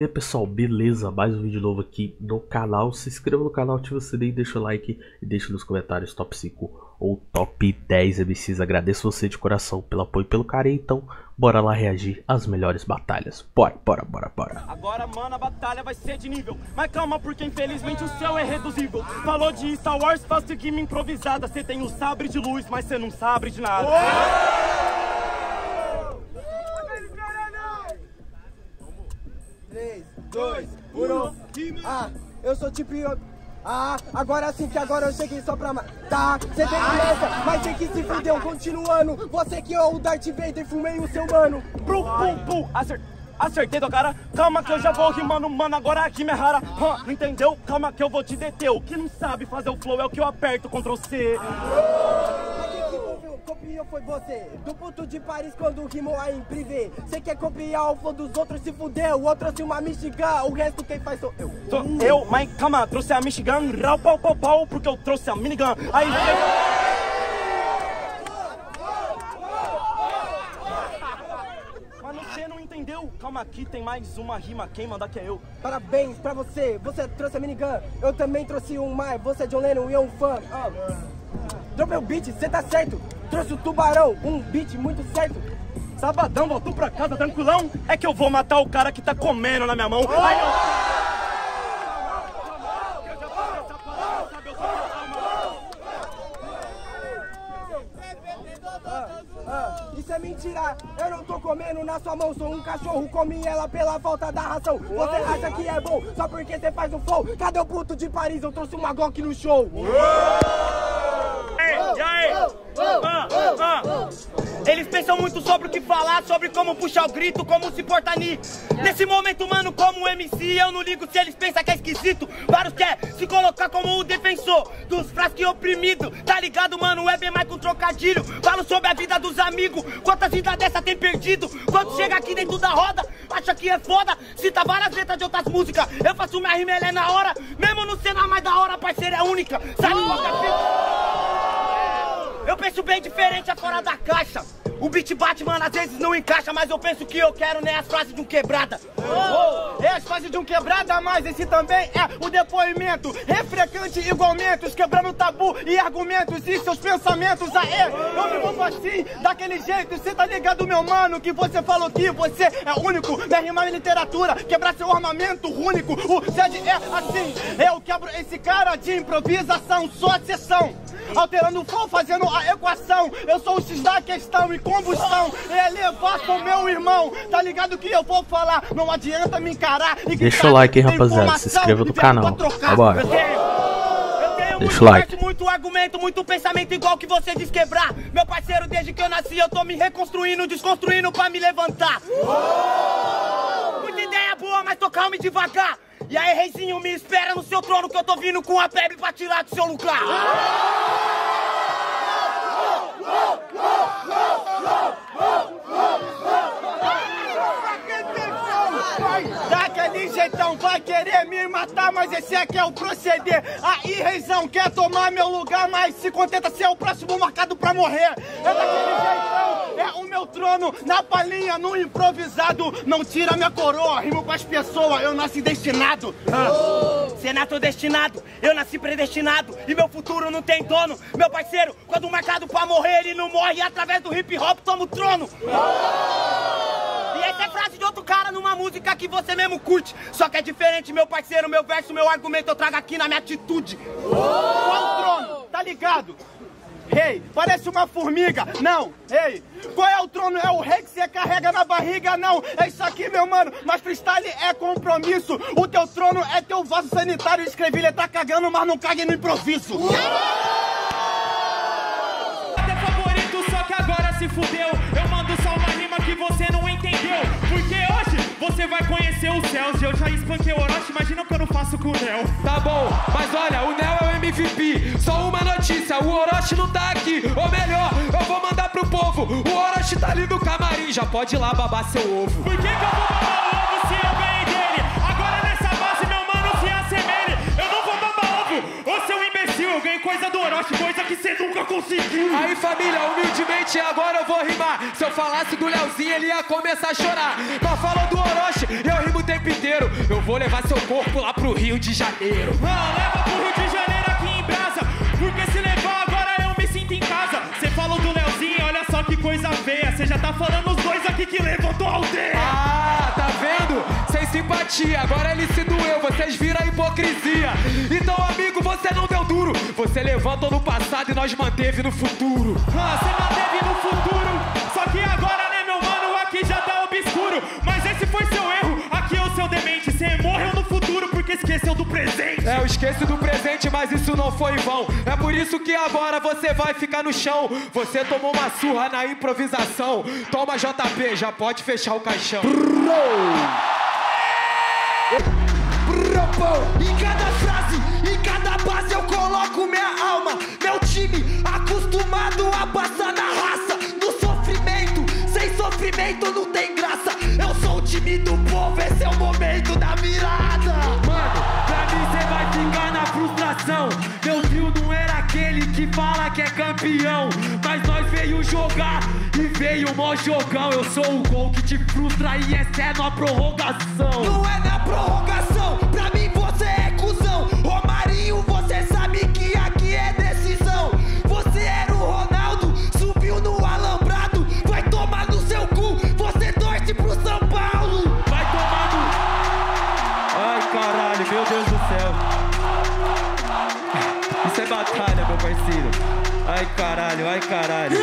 E aí pessoal, beleza? Mais um vídeo novo aqui no canal. Se inscreva no canal, ativa o sininho, deixa o like e deixa nos comentários top 5 ou top 10 MCs. Agradeço você de coração pelo apoio e pelo carinho. Então, bora lá reagir às melhores batalhas. Bora, bora, bora, bora. Agora, mano, a batalha vai ser de nível. Mas calma, porque infelizmente o céu é reduzível. Falou de Star Wars, faz seguir improvisada. Você tem um sabre de luz, mas você não sabe de nada. Oh! Eu sou tipo. Ah, agora sim que agora eu cheguei só pra Tá, Cê tem pressa, mas tem que se fudeu. Continuando, você que é o Darth Vader, fumei o seu mano. Pum, pum, pum, acertei. Acertei do cara, calma que eu já vou rimando, mano, agora aqui me rara. Não entendeu? Calma que eu vou te deter. O que não sabe fazer o flow é o que eu aperto Ctrl C copiou foi você. Do puto de Paris quando rimou aí em privê Cê quer copiar o flow dos outros, se fudeu. O outro trouxe uma Michigan, o resto quem faz sou eu. Sou eu, mas calma, trouxe a Michigan. Rau, pau, pau, pau, porque eu trouxe a minigun. Aí Mano, você não entendeu? Calma aqui, tem mais uma rima, quem mandar que é eu. Parabéns pra você, você trouxe a minigun. Eu também trouxe um mais, você é John Lennon e eu um fã. Dropei o beat, cê tá certo. Trouxe o tubarão, um beat muito certo. Sabadão, voltou pra casa tranquilão. É que eu vou matar o cara que tá comendo na minha mão. Oh! Aí eu... Isso é mentira, eu não tô comendo na sua mão Sou um cachorro, comi ela pela falta da ração Você acha que é bom só porque você faz o flow Cadê o puto de Paris? Eu trouxe uma Glock no show e Eles pensam muito sobre o que falar, sobre como puxar o grito, como se portar ni. Nesse momento, mano, como MC, eu não ligo se eles pensam que é esquisito. Vários quer se colocar como o defensor dos frascos oprimidos. Tá ligado, mano? É bem mais com trocadilho. Falo sobre a vida dos amigos. Quantas vidas dessa tem perdido? Quando chega aqui dentro da roda, acha que é foda. Cita várias letras de outras músicas. Eu faço minha rima, é na hora. Mesmo no cenário mais da hora, parceira é única. Sabe qual é eu penso bem diferente, é fora da caixa. O beat bate, mano, às vezes não encaixa, mas eu penso que eu quero, né, as frases de um quebrada. Oh, é as frases de um quebrada, mas esse também é o depoimento. Refrecante igualmente, quebrando tabu e argumentos e seus pensamentos. Aê, eu me mando assim, daquele jeito, cê tá ligado, meu mano, que você falou que você é único. Minha rima em literatura, quebrar seu armamento único. O SED é assim, eu quebro esse cara de improvisação, só sessão. Alterando o flow, fazendo a equação. Eu sou o X da questão e combustão. Elevar com meu irmão. Tá ligado que eu vou falar? Não adianta me encarar. E Deixa o like aí, rapaziada. Se inscreva no canal. Vambora. Deixa o like. Muito argumento, muito pensamento igual que você diz quebrar. Meu parceiro, desde que eu nasci, eu tô me reconstruindo, desconstruindo pra me levantar. Muita ideia boa, mas tô calmo e devagar. E aí, reizinho, me espera no seu trono que eu tô vindo com a febre pra tirar do seu lugar. Daquele jeitão vai querer me matar, mas esse aqui é o proceder. Aí, reizão, quer tomar meu lugar, mas se contenta ser o próximo marcado pra morrer. É daquele é meu trono, na palhinha, no improvisado. Não tira minha coroa, rimo com as pessoas, eu nasci destinado. Ah. Senato destinado, eu nasci predestinado. E meu futuro não tem dono. Meu parceiro, quando marcado pra morrer, ele não morre. E através do hip hop toma o trono. E essa é frase de outro cara numa música que você mesmo curte. Só que é diferente, meu parceiro, meu verso, meu argumento eu trago aqui na minha atitude. Qual o trono? Tá ligado? Rei, parece uma formiga. Não, rei. Qual é o trono? É o rei que você carrega na barriga? Não, é isso aqui, meu mano. Mas freestyle é compromisso. O teu trono é teu vaso sanitário. Escrevi, ele tá cagando, mas não cague no improviso. Até favorito, só que agora se fudeu. Eu mando só uma rima que você você vai conhecer os céus. Eu já espanquei o Orochi, imagina o que eu não faço com o Nel. Tá bom, mas olha, o Nel é o MVP. Só uma notícia, o Orochi não tá aqui. Ou melhor, eu vou mandar pro povo. O Orochi tá ali no camarim, já pode ir lá babar seu ovo. Por que, que eu vou babar coisa que você nunca conseguiu. Aí família, humildemente agora eu vou rimar. Se eu falasse do Leozinho, ele ia começar a chorar. Mas falou do Orochi, eu rimo o tempo inteiro. Eu vou levar seu corpo lá pro Rio de Janeiro. Não, leva pro Rio de Janeiro aqui em Brasa. Porque se levar agora eu me sinto em casa. Você falou do Leozinho, olha só que coisa feia. Você já tá falando os dois aqui que levantou a aldeia. Ah, tá vendo? Simpatia, agora ele se doeu, vocês viram a hipocrisia. Então, amigo, você não deu duro. Você levantou no passado e nós manteve no futuro. Ah, você manteve no futuro. Só que agora, né, meu mano, aqui já tá obscuro. Mas esse foi seu erro, aqui é o seu demente. Você morreu no futuro porque esqueceu do presente. É, eu esqueci do presente, mas isso não foi em vão. É por isso que agora você vai ficar no chão. Você tomou uma surra na improvisação. Toma JP, já pode fechar o caixão. Em cada frase, em cada base eu coloco minha alma. Meu time acostumado a passar na raça. No sofrimento, sem sofrimento não tem graça. Eu sou o time do povo, esse é o momento da virada. Mano, pra mim cê vai ficar na frustração. Meu trio não era aquele que fala que é campeão. Mas nós veio jogar e veio mó jogão. Eu sou o gol que te frustra e essa é na prorrogação. Não é na prorrogação, Ai caralho, ai caralho.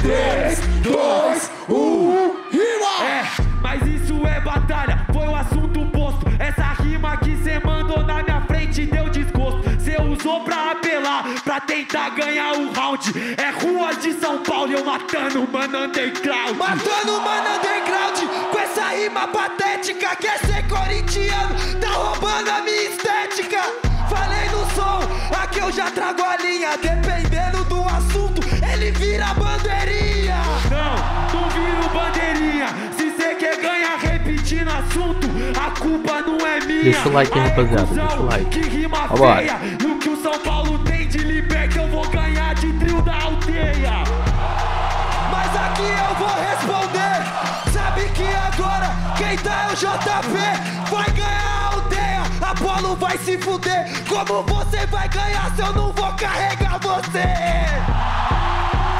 3, 2, 1, rima! É, mas isso é batalha, foi o assunto posto. Essa rima que cê mandou na minha frente deu desgosto. Cê usou pra apelar, pra tentar ganhar o round. É rua de São Paulo, eu matando o mano underground. Matando o mano underground com essa rima patética. Quer ser corintiano, tá roubando a minha estética. Falei no som, aqui eu já trago a Deixa o like aí, rapaziada, deixa o like. Que rima Vambora. feia. E o que o São Paulo tem de liberta, eu vou ganhar de trio da aldeia. Mas aqui eu vou responder. Sabe que agora quem tá é o JP. Vai ganhar a aldeia. Apolo vai se fuder. Como você vai ganhar se eu não vou carregar você?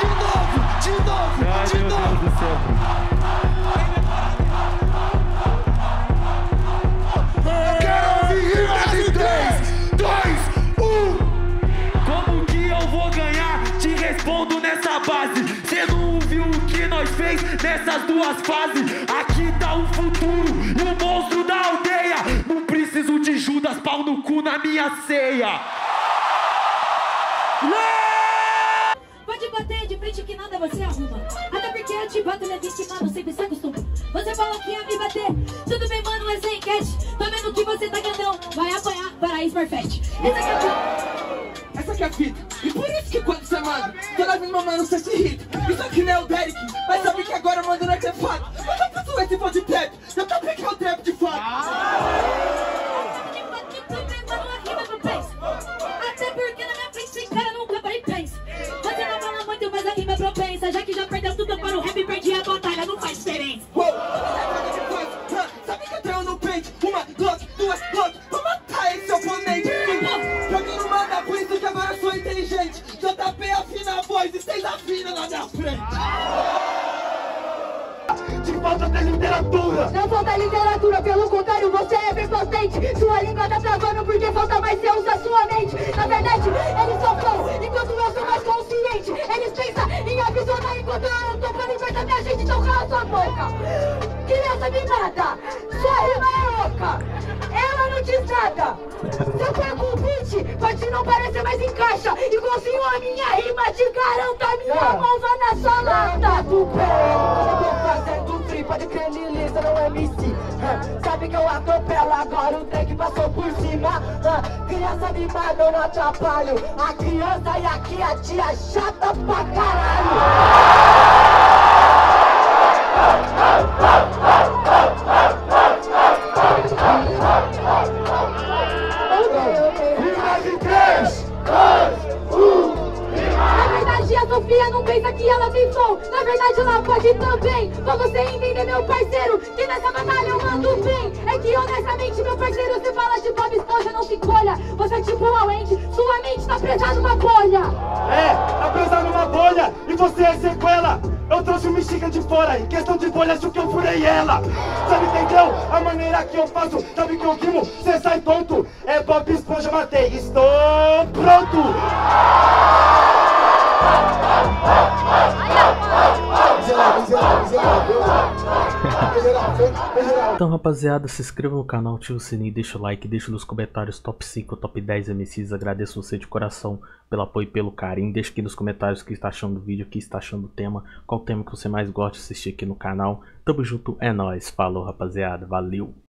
De novo, de novo, de novo. Fez nessas duas fases? Aqui tá o futuro e o monstro da aldeia. Não preciso de Judas, pau no cu na minha ceia. Pode bater de frente que nada você arruma. Até porque eu te bato na vítima, não sempre se acostuma. Você fala que ia me bater. Tudo bem, mano, essa é enquete. Tô vendo que você tá grandão. Vai apanhar, paraíso perfect. Essa aqui é a Essa aqui é a fita. E por isso que quando você manda, toda vez mano você se irrita. A vai na lata. Do pé, eu tô fazendo free, pode crer, Lilisa não é MC. hã? Sabe que eu atropelo agora, o trem que passou por cima. Criança mimada, eu não atrapalho. A criança e aqui a tia chata pra caralho. Você é sequela. Eu trouxe o Mexica de fora, em questão de bolha, acho que eu furei ela. Sabe, entendeu? A maneira que eu faço, sabe que eu rimo, cê sai tonto. É Bob Esponja, matei, estou pronto. Então rapaziada, se inscreva no canal, ativa o sininho, deixa o like, deixa nos comentários top 5, top 10 MCs. Agradeço você de coração pelo apoio e pelo carinho. Deixa aqui nos comentários o que está achando do vídeo, o que está achando do tema, qual tema que você mais gosta de assistir aqui no canal. Tamo junto, é nóis, falou rapaziada, valeu!